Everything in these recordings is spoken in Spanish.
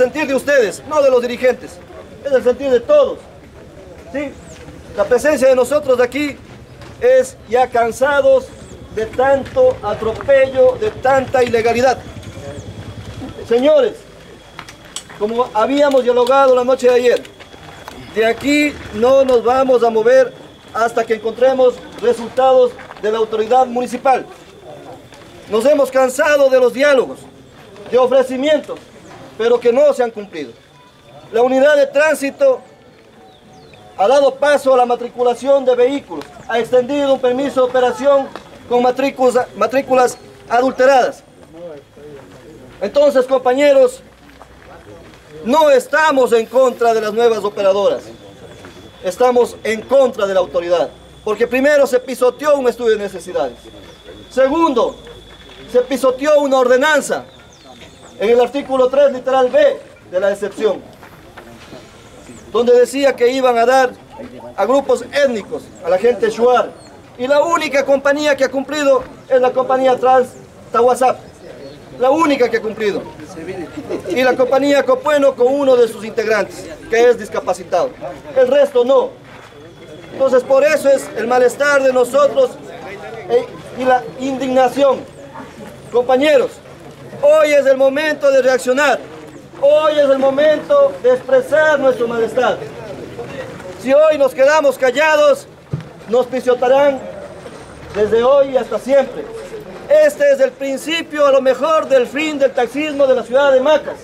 Sentir de ustedes, no de los dirigentes. Es el sentir de todos. ¿Sí? La presencia de nosotros aquí es ya cansados de tanto atropello, de tanta ilegalidad. Señores, como habíamos dialogado la noche de ayer, de aquí no nos vamos a mover hasta que encontremos resultados de la autoridad municipal. Nos hemos cansado de los diálogos, de ofrecimientos, pero que no se han cumplido. La unidad de tránsito ha dado paso a la matriculación de vehículos, ha extendido un permiso de operación con matrículas, matrículas adulteradas. Entonces, compañeros, no estamos en contra de las nuevas operadoras. Estamos en contra de la autoridad. Porque primero se pisoteó un estudio de necesidades. Segundo, se pisoteó una ordenanza en el artículo 3, literal B, de la excepción, donde decía que iban a dar a grupos étnicos, a la gente Shuar. Y la única compañía que ha cumplido es la compañía Trans Tawasap. La única que ha cumplido. Y la compañía Copueno con uno de sus integrantes, que es discapacitado. El resto no. Entonces por eso es el malestar de nosotros eh, y la indignación. Compañeros, hoy es el momento de reaccionar. Hoy es el momento de expresar nuestro malestar. Si hoy nos quedamos callados, nos pisotarán desde hoy hasta siempre. Este es el principio a lo mejor del fin del taxismo de la ciudad de Macas.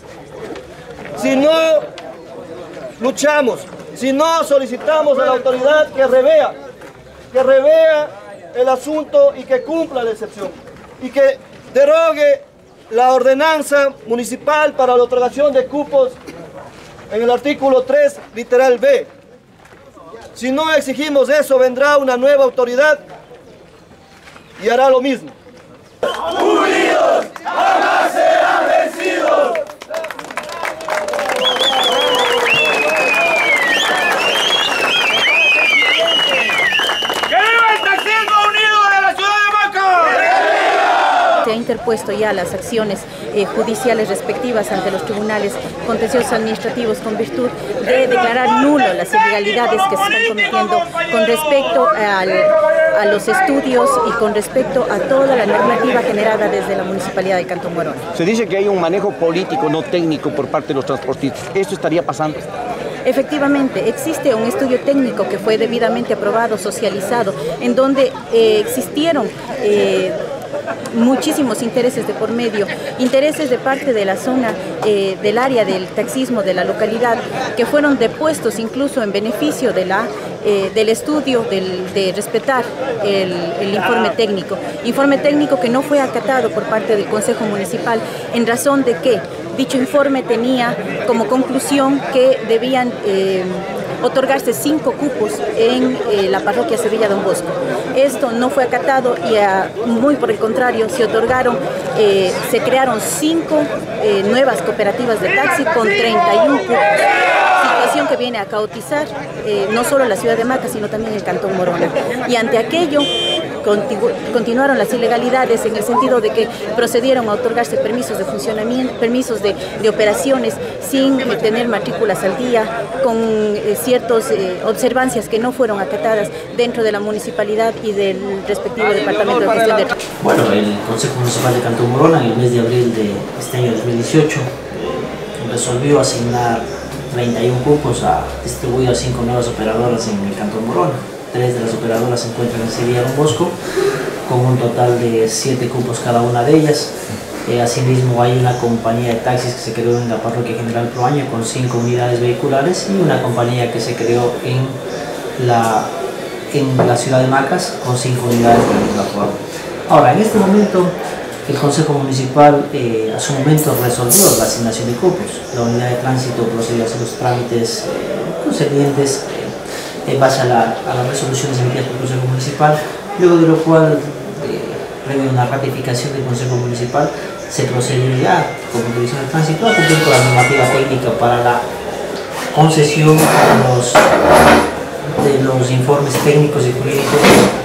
Si no luchamos, si no solicitamos a la autoridad que revea, que revea el asunto y que cumpla la excepción y que derogue la ordenanza municipal para la otorgación de cupos en el artículo 3, literal B. Si no exigimos eso, vendrá una nueva autoridad y hará lo mismo. Interpuesto ya las acciones eh, judiciales respectivas ante los tribunales contenciosos administrativos con virtud de declarar nulo las ilegalidades que se están cometiendo con respecto a los estudios y con respecto a toda la normativa generada desde la Municipalidad de Cantón Morón. Se dice que hay un manejo político, no técnico, por parte de los transportistas. ¿Esto estaría pasando? Efectivamente, existe un estudio técnico que fue debidamente aprobado, socializado, en donde eh, existieron eh, muchísimos intereses de por medio, intereses de parte de la zona eh, del área del taxismo de la localidad que fueron depuestos incluso en beneficio de la, eh, del estudio de respetar el, el, informe técnico. Informe técnico que no fue acatado por parte del Consejo Municipal en razón de que dicho informe tenía como conclusión que debían eh, otorgarse cinco cupos en eh, la parroquia Sevilla Don Bosco. Esto no fue acatado y ah, muy por el contrario se otorgaron, eh, se crearon cinco nuevas cooperativas de taxi con 31 cupos. Situación que viene a caotizar no solo la ciudad de Maca, sino también el Cantón Morona. Y ante aquello, continuaron las ilegalidades en el sentido de que procedieron a otorgarse permisos de funcionamiento, permisos de, operaciones sin tener matrículas al día, con eh, ciertas eh, observancias que no fueron acatadas dentro de la municipalidad y del respectivo departamento de gestión de Bueno, el Consejo Municipal de Cantón Morona en el mes de abril de este año 2018 eh, resolvió asignar 31 cupos a, distribuido a cinco nuevas operadoras en el Cantón Morona tres de las operadoras se encuentran en Sevilla Don Bosco, con un total de siete cupos cada una de ellas. Eh, asimismo hay una compañía de taxis que se creó en la parroquia General Proaño con cinco unidades vehiculares y una compañía que se creó en la, en la ciudad de Macas con cinco unidades de la misma forma. Ahora, en este momento el Consejo Municipal eh, a su momento resolvió la asignación de cupos. La unidad de tránsito procedió a hacer los trámites eh, concernientes en base a, las resoluciones emitidas por el Consejo Municipal, luego de lo cual, eh, previo a una ratificación del Consejo Municipal, se procederá como Comisión de Tránsito a cumplir con la normativa técnica para la concesión de los informes técnicos y jurídicos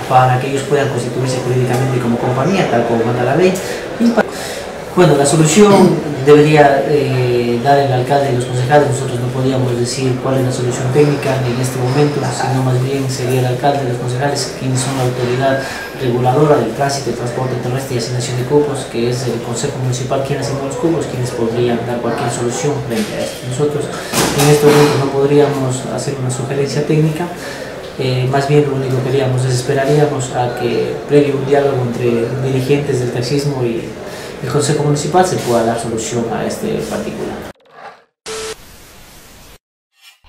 para que ellos puedan constituirse jurídicamente como compañía, tal como manda la ley. Bueno, la solución debería eh, dar el alcalde y los concejales. Nosotros no podíamos decir cuál es la solución técnica en este momento, sino más bien sería el alcalde los concejales quienes son la autoridad reguladora del tránsito y transporte terrestre y asignación de cupos, que es el Consejo Municipal quien asigna los cupos, quienes podrían dar cualquier solución frente a esto. Nosotros en este momento no podríamos hacer una sugerencia técnica, eh, más bien lo único que queríamos es esperaríamos a que previo un diálogo entre dirigentes del taxismo y el Consejo Municipal se pueda dar solución a este particular.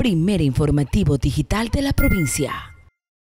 Primer informativo digital de la provincia.